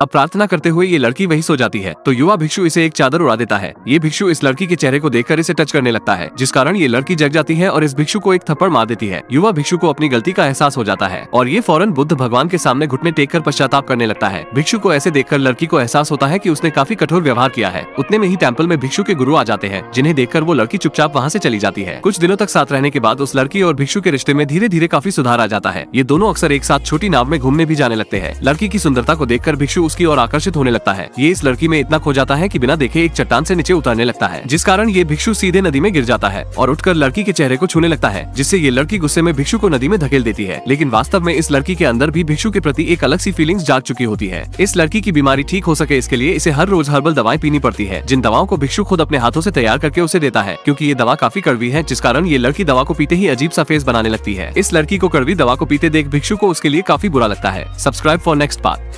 अब प्रार्थना करते हुए ये लड़की वही सो जाती है। तो युवा भिक्षु इसे एक चादर उड़ा देता है। ये भिक्षु इस लड़की के चेहरे को देखकर इसे टच करने लगता है, जिस कारण ये लड़की जग जाती है और इस भिक्षु को एक थप्पड़ मार देती है। युवा भिक्षु को अपनी गलती का एहसास हो जाता है और ये फ़ौरन बुद्ध भगवान के सामने घुटने टेक कर पश्चाताप करने लगता है। भिक्षु को ऐसे देखकर लड़की को एहसास होता है की उसने काफ़ी कठोर व्यवहार किया है। उतने में ही टेंपल में भिक्षु के गुरु आ जाते हैं, जिन्हें देखकर वो लड़की चुपचाप वहाँ से चली जाती है। कुछ दिनों तक साथ रहने के बाद उस लड़की और भिक्षु के रिश्ते में धीरे धीरे काफ़ी सुधार आ जाता है। ये दोनों अक्सर एक साथ छोटी नाव में घूमने भी जाने लगते हैं। लड़की की सुंदरता को देखकर भिक्षु उसकी ओर आकर्षित होने लगता है। ये इस लड़की में इतना खो जाता है कि बिना देखे एक चट्टान से नीचे उतरने लगता है। जिस कारण ये भिक्षु सीधे नदी में गिर जाता है और उठकर लड़की के चेहरे को छूने लगता है, जिससे ये लड़की गुस्से में भिक्षु को नदी में धकेल देती है। लेकिन वास्तव में इस लड़की के अंदर भी भिक्षु के प्रति एक अलग सी फीलिंग्स जाग चुकी होती है। इस लड़की की बीमारी ठीक हो सके इसके लिए इसे हर रोज हर्बल दवाएँ पीनी पड़ती है, जिन दवाओं को भिक्षु खुद अपने हाथों से तैयार करके उसे देता है, क्योंकि ये दवा काफ़ी कड़वी है, जिस कारण ये लड़की दवा को पीते ही अजीब सा फेस बनाने लगती है। इस लड़की को कड़वी दवा को पीते देख भिक्षु को उसके लिए काफ़ी बुरा लगता है। Subscribe for next part